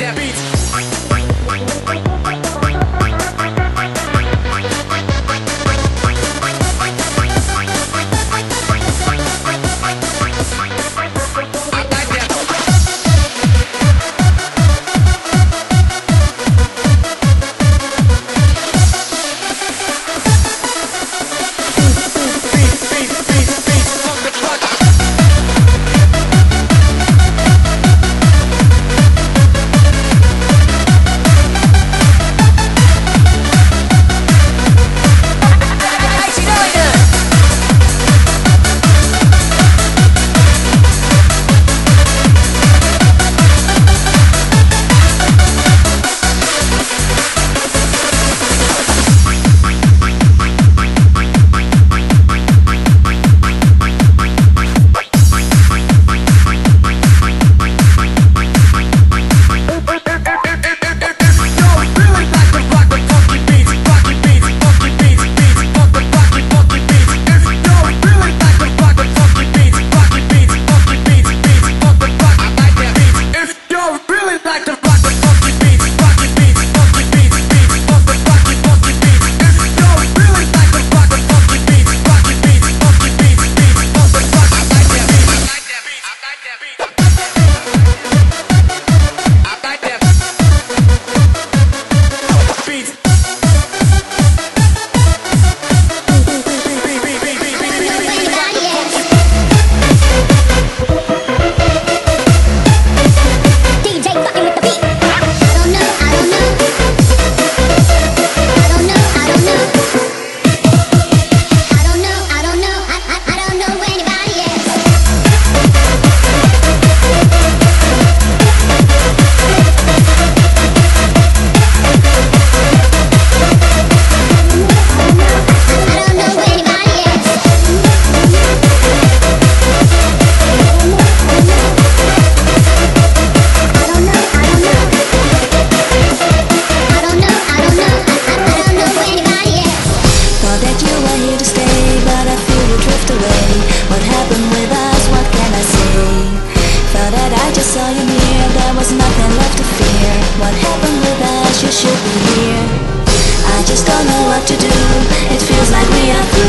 that beats what to do. It feels like we are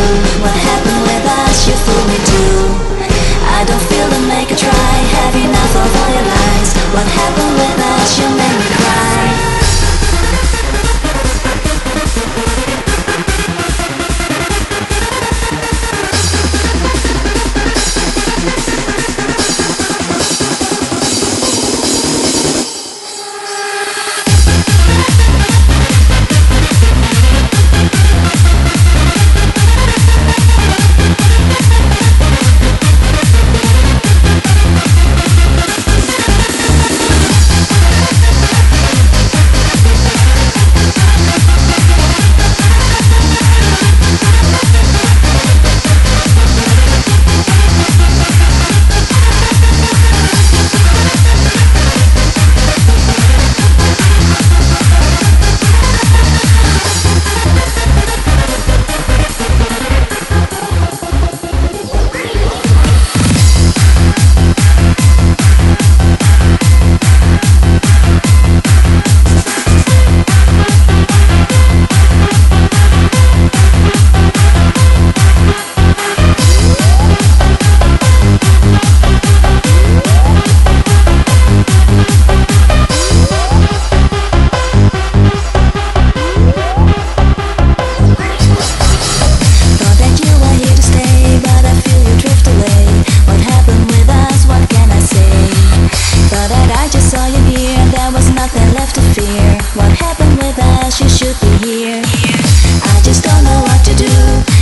What happened with us, you should be here. I just don't know what to do.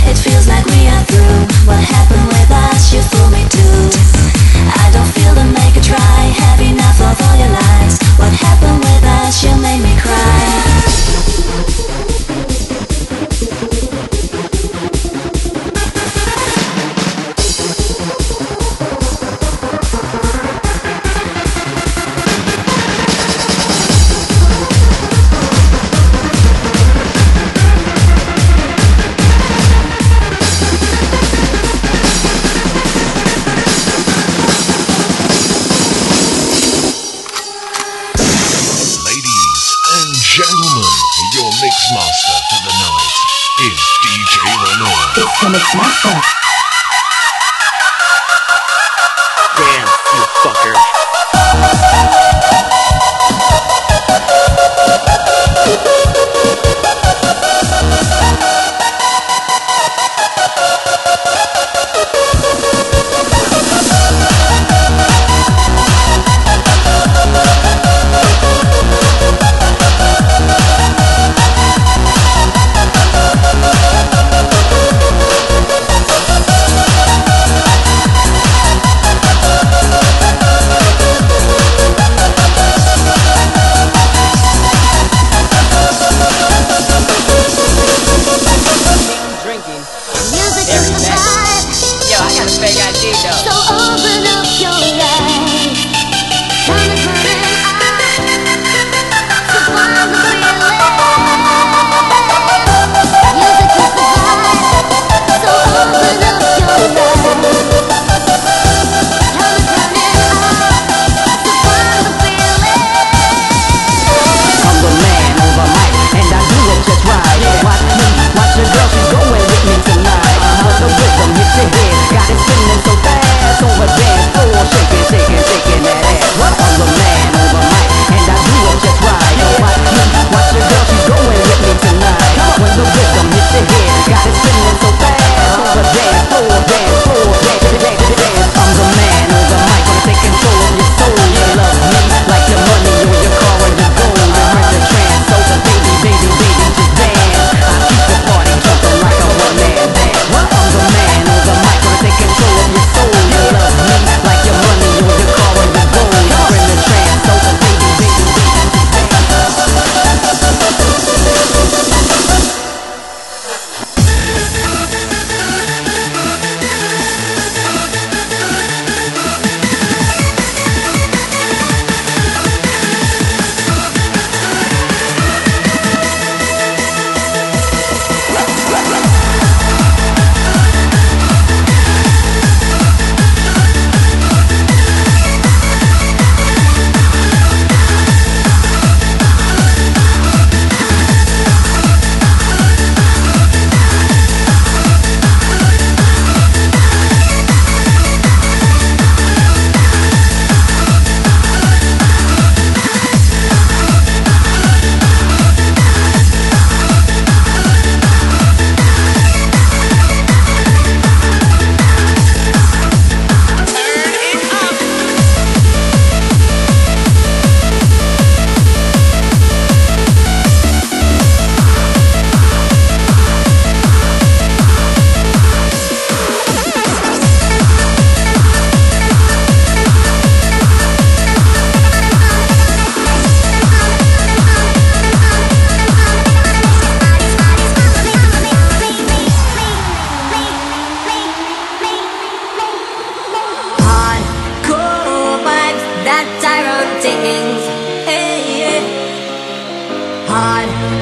It feels like we are through. What happened smash that. Music is the vibe. Yo, I got a fake ID though. So open up your eyes. God.